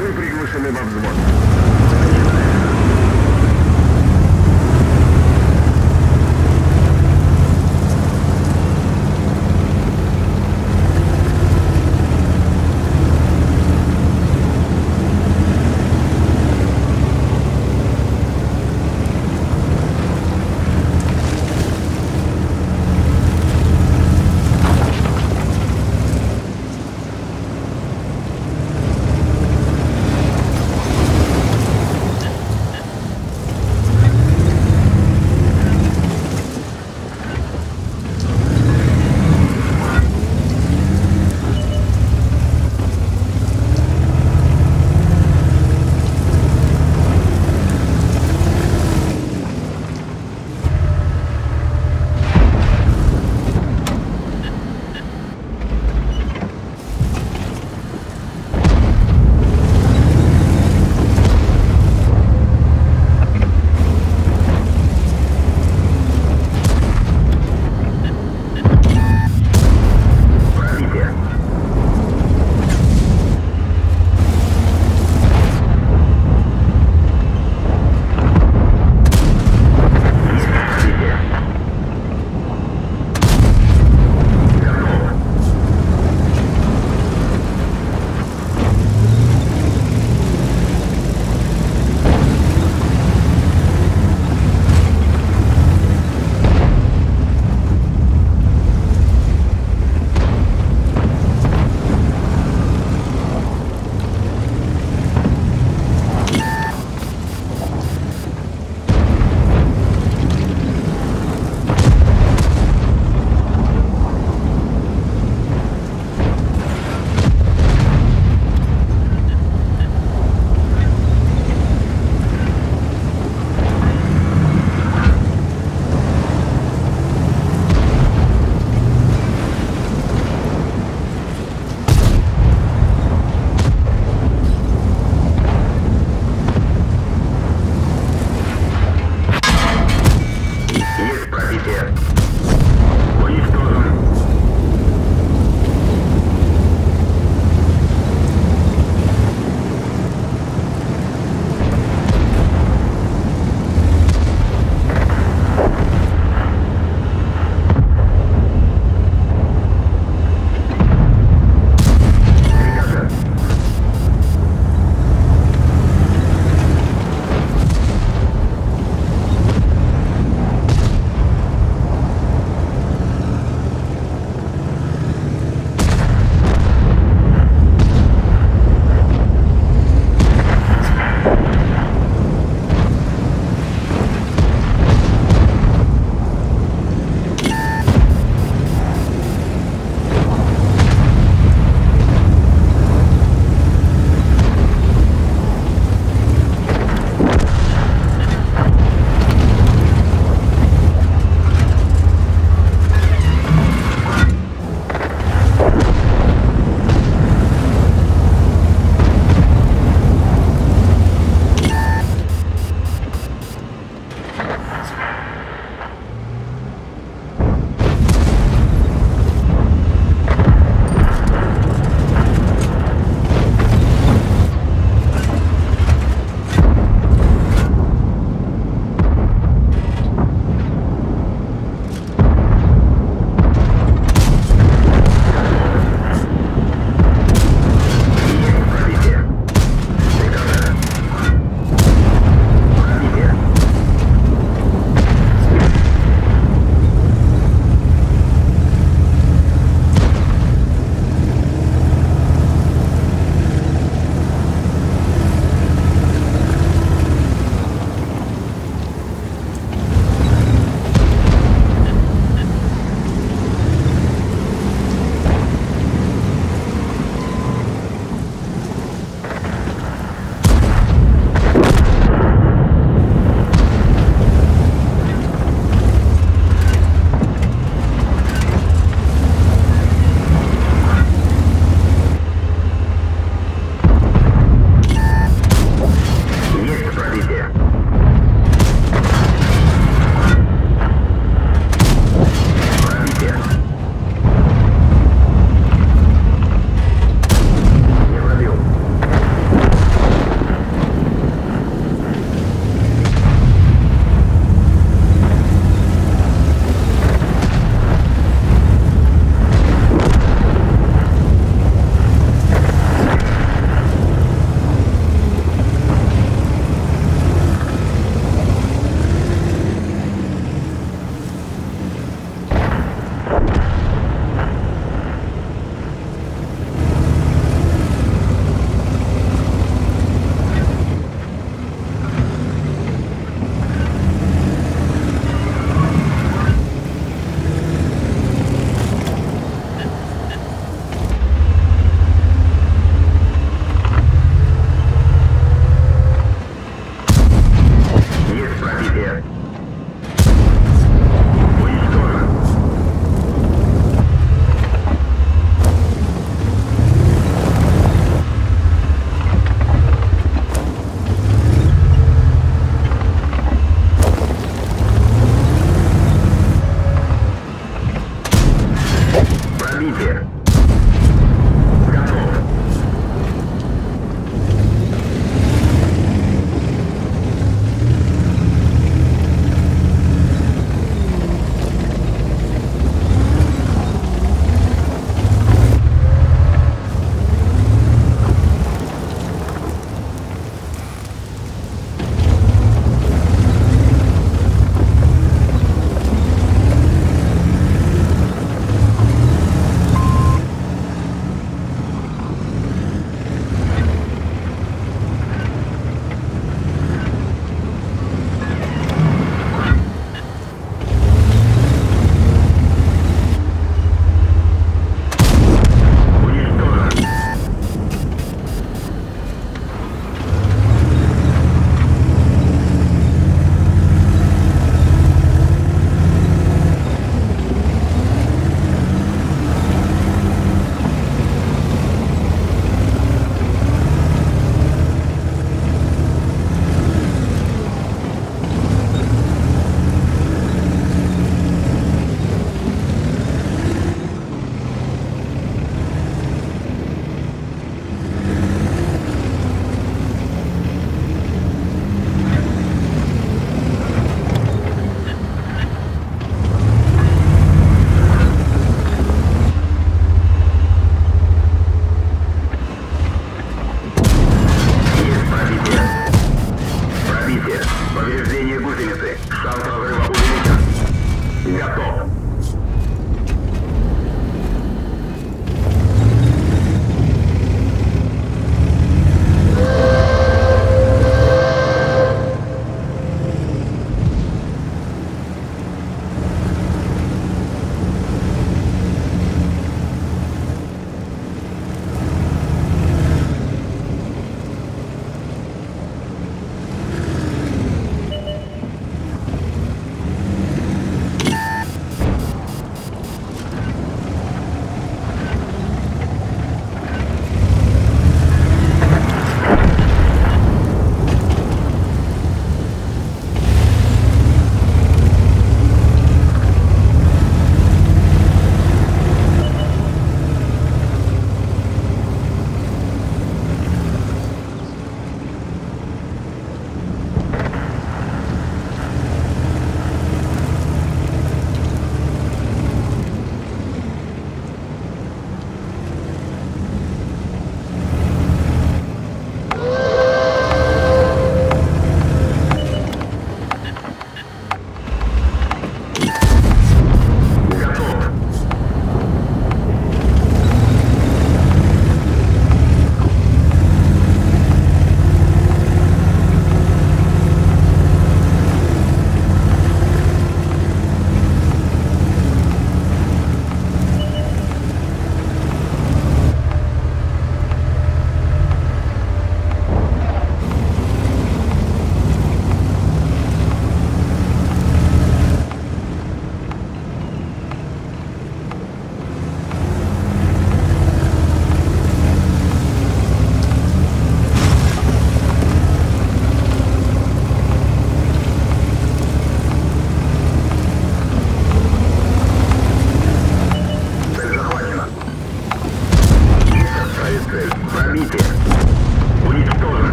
Wyprig musimy ma w.